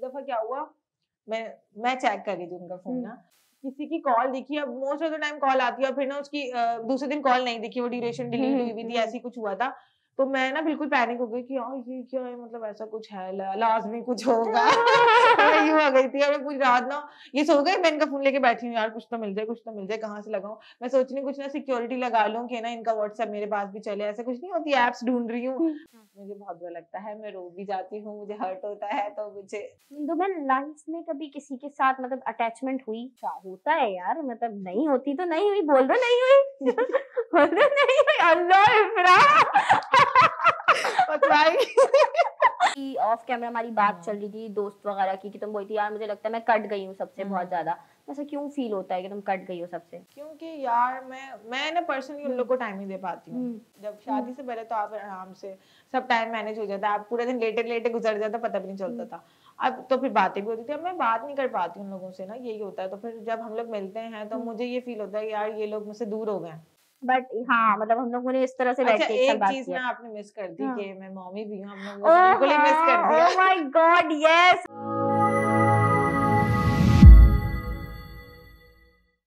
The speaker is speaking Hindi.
एक दफ़ा क्या हुआ? मैं मैं चेक कर रही थी उनका फ़ोन ना। किसी की कॉल दिखी अब most of the time call आती है और फिर ना उसकी दूसरे दिन कॉल नहीं दिखी वो ड्यूरेशन डिलीट हुई हुई थी ऐसी कुछ हुआ था। तो मैं ना बिल्कुल पैनिक हो गई कि यार ये क्या है? मतलब ऐसा कुछ है ला- लाजमी कुछ होगा। मैं यूँ आ गई थी और मैं पूरी रात ना ये सो गए मैं इनका फ़ोन लेके बैठी हूँ यार कुछ तो मिल जाए कुछ तो मिल जाए कहाँ से लगाऊँ? मैं सोच रही कुछ ना सिक्योरिटी लगा लूँ कि ना इनका व्हाट्सएप मेरे पास भी चले ऐसे कुछ नहीं होती एप्स ढूंढ रही हूँ। मुझे बहुत बुरा लगता है मैं रो भी जाती हूँ मुझे हर्ट होता है तो मुझे तुम्हें लाइफ में कभी किसी के साथ मतलब अटैचमेंट हुई? क्या होता है यार? मतलब नहीं होती तो नहीं हुई बोल दो नहीं हुई। बोल दो नहीं हुई। अल्लाह इफ्रा कि ऑफ़ कैमरा हमारी बात हाँ। चल रही थी दोस्त वगैरह की कि तुम बोलती यार मुझे लगता है मैं कट गई हूँ सबसे बहुत हम्म। ज़्यादा। ऐसा क्यों फील होता है कि तुम कट गई हो सबसे? क्योंकि यार मैं मैं ना पर्सनली उन लोग को टाइम नहीं दे पाती हूँ। हम्म। जब शादी से पहले तो आप आराम से सब टाइम मैनेज हो जाता है। आप पूरा दिन लेटे लेटे गुजर जाता पता भी नहीं चलता था। अब तो फिर बातें भी होती थी। अब मैं बात नहीं कर पाती उन लोगों से ना यही होता है। तो फिर जब हम लोग मिलते हैं तो हम्म। मुझे ये फील होता है यार ये लोग मुझसे दूर हो गए बट हाँ मतलब हम लोगों ने इस तरह से बैठ अच्छा एक बात चीज़ ना आपने मिस कर दी हाँ। कि मैं मॉमी भी हूँ हम लोग बिल्कुल ही मिस कर दिया। Oh my God yes